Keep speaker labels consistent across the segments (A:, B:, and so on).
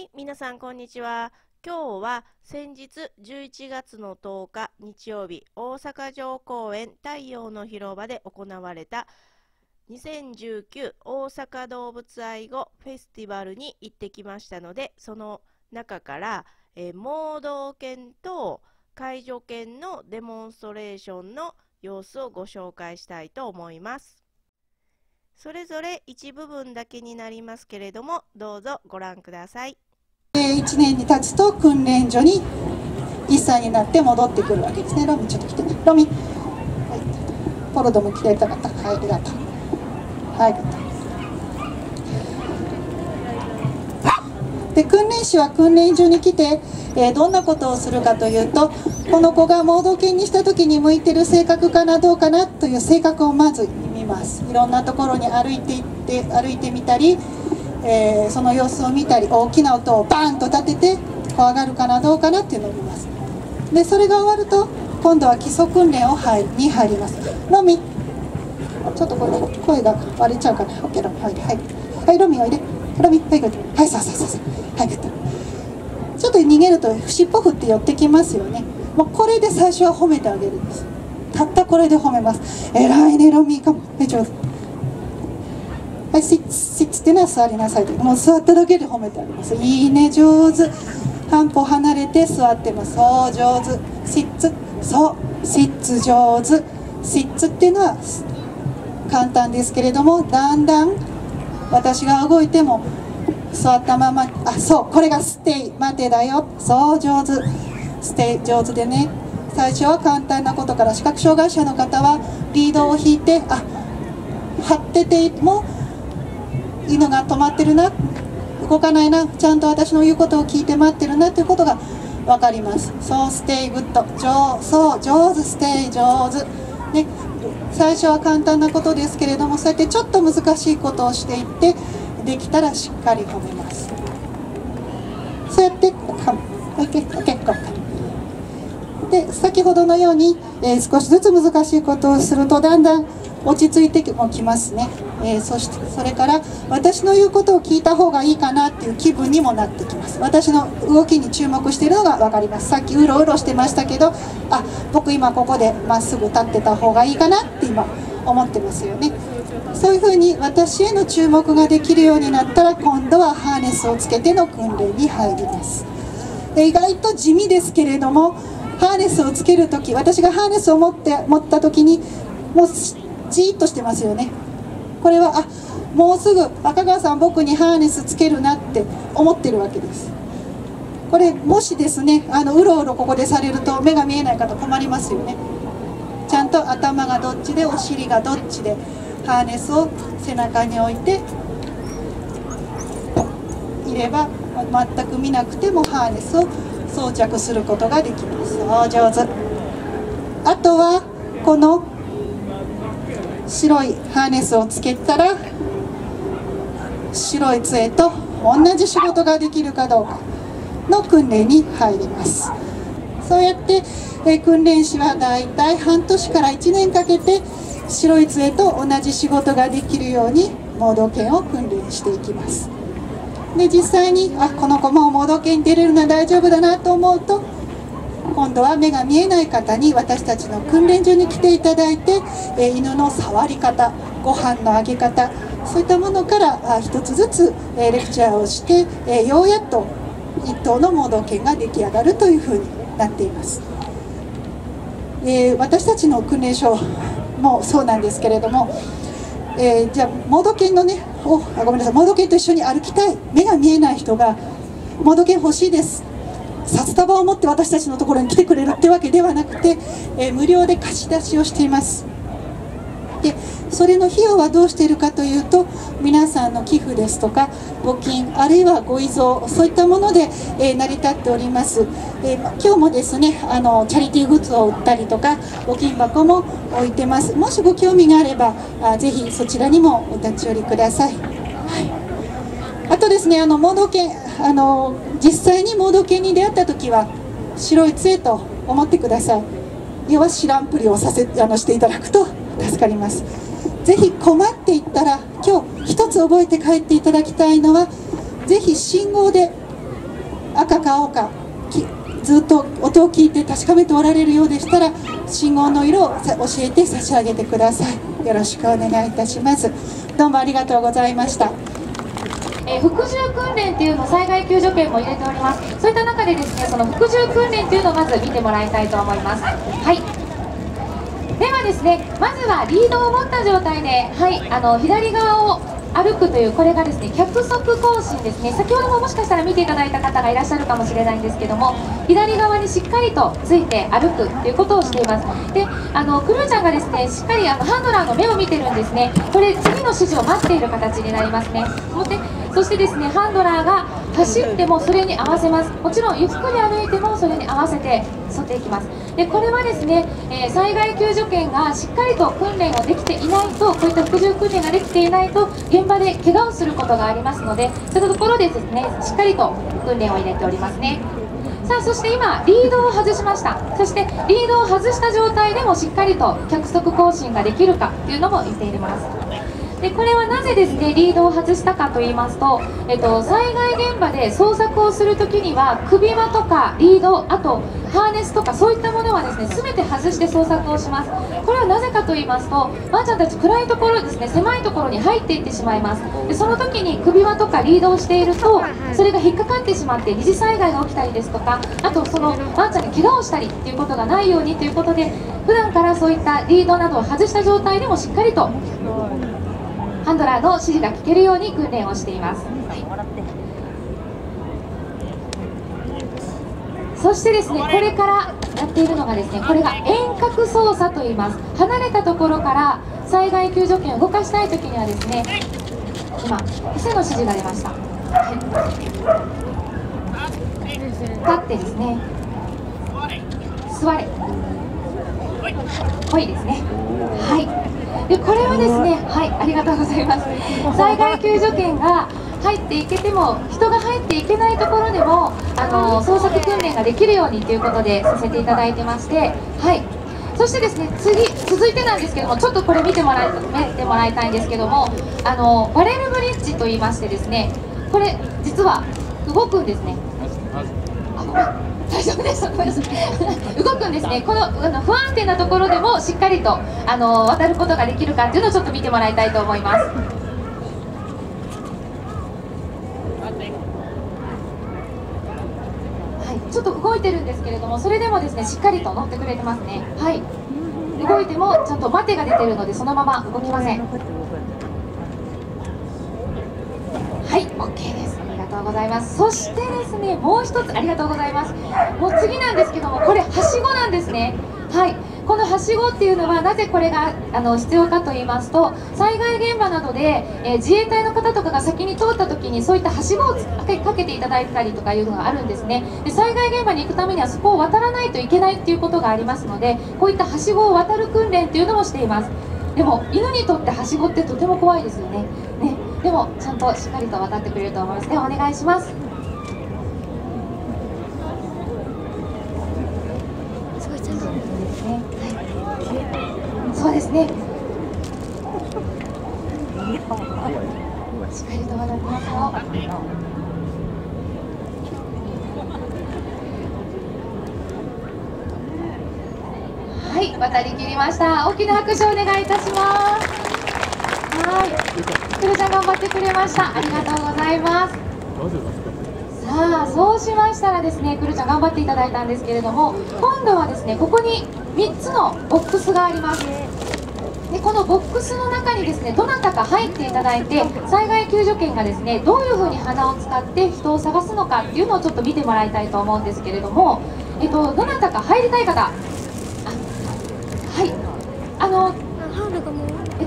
A: はい、皆さんこんにちは。今日は先日11月の10日日曜日、大阪城公園太陽の広場で行われた2019大阪動物愛護フェスティバルに行ってきましたので、その中から、えー、盲導犬と介助犬のデモンストレーションの様子をご紹介したいと思います。それぞれ一部分だけになりますけれども、どうぞご覧ください。
B: 1年に経つと訓練所に1歳になって戻ってくるわけですね。ロミちょっと来てね。ロミ、はい、ポロドも来てたかった。はいありがとう。はいで訓練士は訓練所に来て、えー、どんなことをするかというとこの子が盲導犬にした時に向いてる性格かなどうかなという性格をまず見ます。いろんなところに歩いていって歩いてみたりえー、その様子を見たり大きな音をバーンと立てて怖がるかなどうかなっていうのを見ます。でそれが終わると今度は基礎訓練を入に入ります。ロミ。ちょっとこれ声が割れちゃうかな。OK ロミはいはい。はいロミおいで。ロミはいグッはいさあさあさあはいグッちょっと逃げると尻尾振って寄ってきますよね。もうこれで最初は褒めてあげるんです。たったこれで褒めます。偉いねロミかもえ上手はい、シッツ、シッツっていうのは座りなさいと。もう座っただけで褒めてあります。いいね、上手。半歩離れて座ってます。そう、上手。シッツ、そう、シッツ上手。シッツっていうのは簡単ですけれども、だんだん私が動いても座ったまま、あ、そう、これがステイ、待てだよ。そう、上手。ステイ、上手でね。最初は簡単なことから視覚障害者の方はリードを引いてあ張ってても犬が止まってるな動かないなちゃんと私の言うことを聞いて待ってるなということが分かります。そうステイグッド上手そう上手ステイ上手。ね最初は簡単なことですけれどもそうやってちょっと難しいことをしていってできたらしっかり褒めます。そうやって OK OK で先ほどのように、えー、少しずつ難しいことをするとだんだん落ち着いてもきますね、えー、そしてそれから私の言うことを聞いた方がいいかなっていう気分にもなってきます。私の動きに注目しているのが分かります。さっきうろうろしてましたけどあ僕今ここでまっすぐ立ってた方がいいかなって今思ってますよね。そういうふうに私への注目ができるようになったら今度はハーネスをつけての訓練に入ります。意外と地味ですけれどもハーネスをつける時私がハーネスを持って持った時にもうじーっとしてますよね。これはあもうすぐ赤川さん僕にハーネスつけるなって思ってるわけです。これもしですねあのうろうろここでされると目が見えない方困りますよね。ちゃんと頭がどっちでお尻がどっちでハーネスを背中に置いていれば全く見なくてもハーネスを装着することができます。お上手。あとはこの白いハーネスをつけたら白い杖と同じ仕事ができるかどうかの訓練に入ります。そうやって、え訓練士はだいたい半年から1年かけて白い杖と同じ仕事ができるように盲導犬を訓練していきます。で実際にあこの子も盲導犬に出れるのは大丈夫だなと思うと今度は目が見えない方に私たちの訓練所に来ていただいて、え犬の触り方ご飯のあげ方そういったものから一つずつ、えレクチャーをして、えようやっと一頭の盲導犬が出来上がるというふうになっています、え私たちの訓練所もそうなんですけれども、えー、じゃあ盲導犬のねおあごめんなさい盲導犬と一緒に歩きたい目が見えない人が盲導犬欲しいです。札束を持って私たちのところに来てくれるってわけではなくて、えー、無料で貸し出しをしています。でそれの費用はどうしているかというと皆さんの寄付ですとか募金あるいはご遺贈そういったもので、えー、成り立っております、えー、今日もですねあのチャリティーグッズを売ったりとか募金箱も置いてます。もしご興味があればあぜひそちらにもお立ち寄りください、はい、あとですねあの盲導犬あの実際に盲導犬に出会った時は白い杖と思ってください。要は知らんぷりをさせあのしていただくと助かります。ぜひ困っていったら今日一つ覚えて帰っていただきたいのはぜひ信号で赤か青かずっと音を聞いて確かめておられるようでしたら信号の色を教えて差し上げてください。よろしくお願いいたします。どうもありがとうございました。
C: えー、服従訓練っていうの災害救助犬も入れております。そういった中でですねその服従訓練っていうのをまず見てもらいたいと思います。はい。ではですねまずはリードを持った状態ではいあの左側を歩くというこれがですね脚側行進ですね。先ほどももしかしたら見ていただいた方がいらっしゃるかもしれないんですけども左側にしっかりとついて歩くということをしています。であのクルーちゃんがですねしっかりあのハンドラーの目を見てるんですね。これ次の指示を待っている形になりますね。そしてですねハンドラーが走ってもそれに合わせます。もちろんゆっくり歩いてもそれに合わせて沿っていきます。でこれはですね、えー、災害救助犬がしっかりと訓練をできていないとこういった服従訓練ができていないと現場で怪我をすることがありますのでそういったところでですねしっかりと訓練を入れておりますね。さあそして今リードを外しました。そしてリードを外した状態でもしっかりと脚側更新ができるかというのも言っています。でこれはなぜですねリードを外したかと言いますと、えっと、災害現場で捜索をするときには首輪とかリードあとハーネスとかそういったものはですね全て外して捜索をします。これはなぜかと言いますとワンちゃんたち暗いところですね狭いところに入っていってしまいます。でその時に首輪とかリードをしているとそれが引っかかってしまって二次災害が起きたりですとかあとそのワンちゃんに怪我をしたりっていうことがないようにということで普段からそういったリードなどを外した状態でもしっかりとハンドラーの指示が聞けるように訓練をしています、はい、そしてですねこれからやっているのがですねこれが遠隔操作と言います。離れたところから災害救助犬を動かしたい時にはですね今伏せの指示が出ました、はい、立ってですね座れ。ほいですね。はい。でこれはですねはいありがとうございます。災害救助犬が入っていけても人が入っていけないところでもあの捜索訓練ができるようにということでさせていただいてましてはい。そしてですね次続いてなんですけどもちょっとこれ見てもらい見てもらいたいんですけどもあのバレルブリッジと言いましてですねこれ実は動くんですね大丈夫です。動くんですね。このあの不安定なところでもしっかりとあの渡ることができるかっていうのをちょっと見てもらいたいと思います。ちょっと動いてるんですけれどもそれでもですねしっかりと乗ってくれてますね。はい。動いてもちゃんと待てが出てるのでそのまま動きませんはい OK ですうございます。そしてですねもう一つありがとうございます。もう次なんですけどもこれはしごなんですね。はい。このはしごっていうのはなぜこれがあの必要かと言いますと災害現場などで、えー、自衛隊の方とかが先に通った時にそういったはしごをかけていただいたりとかいうのがあるんですね。で災害現場に行くためにはそこを渡らないといけないっていうことがありますのでこういったはしごを渡る訓練っていうのもしています。でも犬にとってはしごってとても怖いですよね。でもちゃんとしっかりと渡ってくれると思います。ではお願いします。そうですね。しっかりと渡ってますよはい渡りきりました。大きな拍手をお願いいたします。はい。くるちゃん頑張ってくれました。ありがとうございます。さあそうしましたらですねくるちゃん頑張っていただいたんですけれども今度はですねここに3つのボックスがあります。でこのボックスの中にですねどなたか入っていただいて災害救助犬がですねどういうふうに鼻を使って人を探すのかっていうのをちょっと見てもらいたいと思うんですけれども、えっと、どなたか入りたい方。はい。あの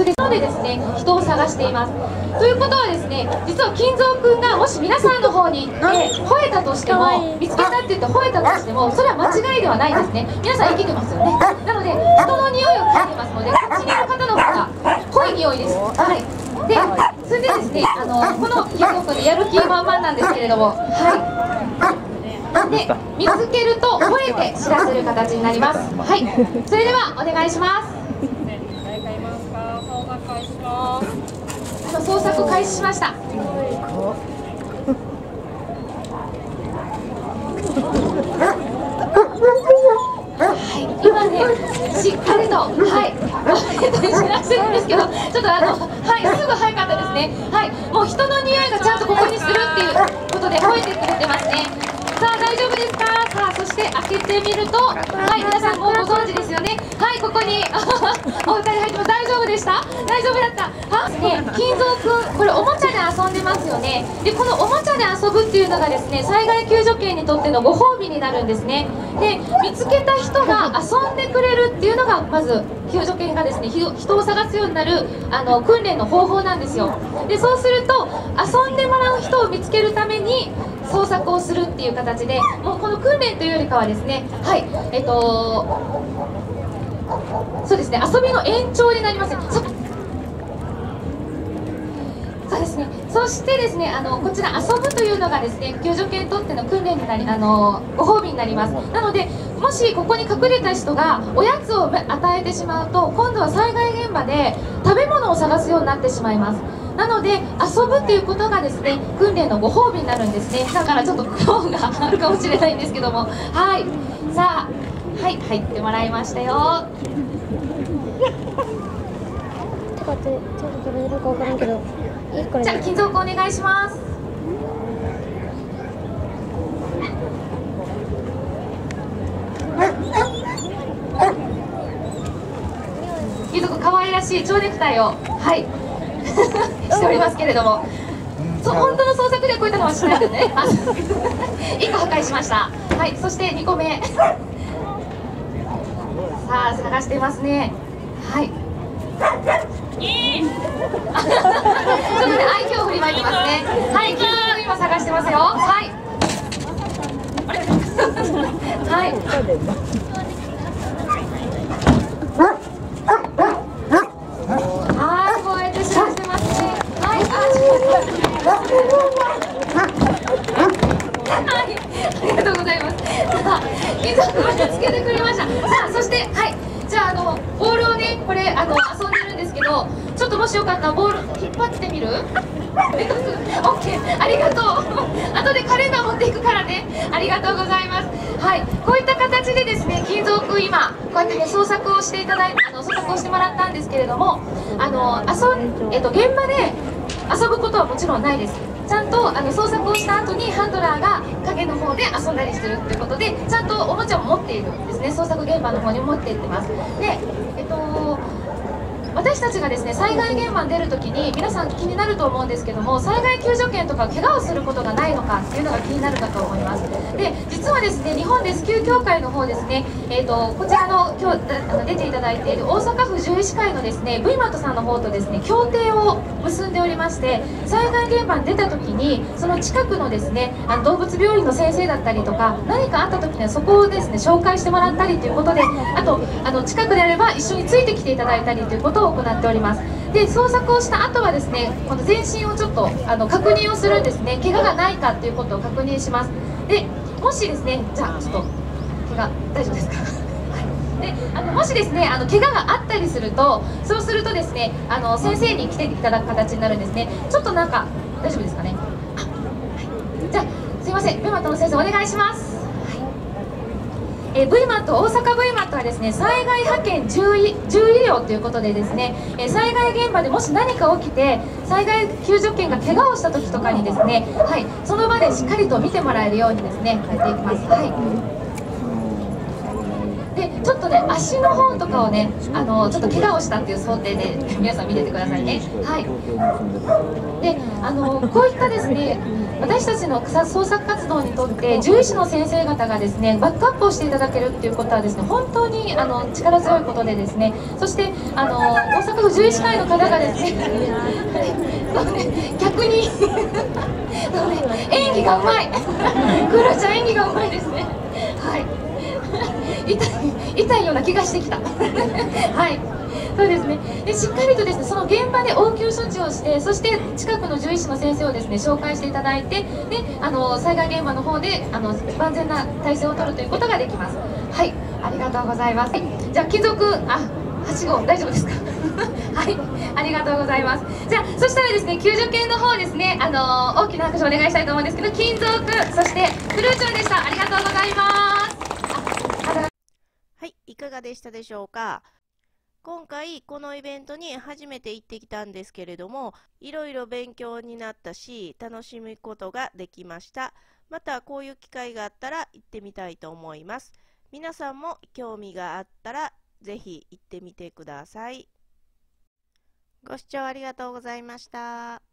C: えっと、なのでですね人を探しています。ということはですね実は金蔵君がもし皆さんの方に行って吠えたとしても見つけたって言って吠えたとしてもそれは間違いではないですね。皆さん生きてますよね。なので人の匂いを嗅いでますのでこっちにいる方の方が濃い匂いです。はい。でそれでですねあのこの金蔵君でやる気満々なんですけれどもはい。で見つけると吠えて知らせる形になります。はい。それではお願いします捜索開始しました。はい今ねしっかりとはいおいらっしゃるんですけどちょっとあのはいすぐ早かったですね。はいもう人の匂いがちゃんとここにするっていうことで吠えてくれてますね。さあ大丈夫ですか？さあそして開けてみるとはい皆さんもうご存知ですよね。はいここに お二人入っても大丈夫でした？大丈夫だった？あね金蔵くんこれおもちゃで遊んでますよね。でこのおもちゃで遊ぶっていうのがですね災害救助犬にとってのご褒美になるんですね。で見つけた人が遊んでくれるっていうのがまず救助犬がですね人人を探すようになるあの訓練の方法なんですよ。でそうすると遊んでもらう人を見つけるために捜索をするっていう形でもうこの訓練というよりかはですねはいえっとそうですね遊びの延長になります。そそうですね。そしてですねあのこちら遊ぶというのがですね救助犬にとっての訓練になりあのご褒美になります。なのでもしここに隠れた人がおやつを与えてしまうと今度は災害現場で食べ物を探すようになってしまいます。なので遊ぶっていうことがですね訓練のご褒美になるんですね。だからちょっと苦労があるかもしれないんですけども。はい。さあはい入ってもらいましたよ。
D: てかってちょっと取れるか分からんけどいいこれ
C: じゃあ金属お願いします。金属可愛らしい蝶ネクタイを。はい。しておりますけれども。そう本当の捜索ではこういったのはしないけどね。あ1 個破壊しました。はい。そして2個目さあ探してますねはいちょっとね、愛嬌振りまいてますね。はい、今探してますよ。はい。はい。はい、こうやって探してますね。はい、あ、ちょっとはい、ありがとうございます。さあ、金属を見つけてくれました。さあ、そして、はい、じゃあ、あの、ボールをね、これ、あの、遊んでるんですけど。ちょっともしよかったボール引っ張ってみる？オッケー。ありがとう。後でカレンダー持っていくからね。ありがとうございます。はい。こういった形でですね金蔵君今こうやってね捜索をしていただいあの捜索をしてもらったんですけれどもあの遊ん、えっと、現場で遊ぶことはもちろんないです。ちゃんとあの捜索をした後にハンドラーが影の方で遊んだりしてるっていうことでちゃんとおもちゃを持っているんですね。捜索現場の方に持って行ってます。で私たちがですね災害現場に出るときに皆さん気になると思うんですけども災害救助犬とか怪我をすることがないのかっていうのが気になるかと思います。で実はですね日本レスキュー協会の方ですねえーと、こちらの今日あの出ていただいている大阪府獣医師会のですね V マットさんの方とですね協定を結んでおりまして災害現場に出た時にその近くのですねあの動物病院の先生だったりとか何かあった時にはそこをですね紹介してもらったりということであとあの近くであれば一緒についてきていただいたりということを行っております。で捜索をした後はですねこの全身をちょっとあの確認をするんですね怪我がないかっていうことを確認します。でもしですねじゃあちょっと怪我大丈夫ですか？であのもしですねあの怪我があったりするとそうするとですねあの先生に来ていただく形になるんですね。ちょっとなんか大丈夫ですかね？あ、はい、じゃあすいません。ベマトの先生お願いします。えー、V マット大阪 V マットはですね災害派遣獣医獣医療ということでですね、えー、災害現場でもし何か起きて災害救助犬が怪我をした時とかにですねはいその場でしっかりと見てもらえるようにですねやっていきます。はい。でちょっとね足の方とかをねあのちょっと怪我をしたっていう想定で皆さん見ててくださいね。はい。であのこういったですね私たちの創作活動にとって獣医師の先生方がですねバックアップをしていただけるっていうことはですね本当にあの力強いことでですねそしてあの大阪府獣医師会の方がですね ね逆に ね演技がうまい。クーラちゃん演技がうまいですね。はい。痛い 痛いような気がしてきた。はい。そうですね。でしっかりとですねその現場で応急処置をしてそして近くの獣医師の先生をですね紹介していただいてであの災害現場の方であの万全な体制を取るということができます。はい。ありがとうございます、はい、じゃあ金属あはしご大丈夫ですか？はい。ありがとうございます。じゃあそしたらですね救助犬の方ですねあの大きな拍手をお願いしたいと思うんですけど金属そしてフルーチョンでした。ありがとうございます。
A: かがでしたでしょうか？今回このイベントに初めて行ってきたんですけれどもいろいろ勉強になったし楽しむことができました。またこういう機会があったら行ってみたいと思います。皆さんも興味があったらぜひ行ってみてください。ご視聴ありがとうございました。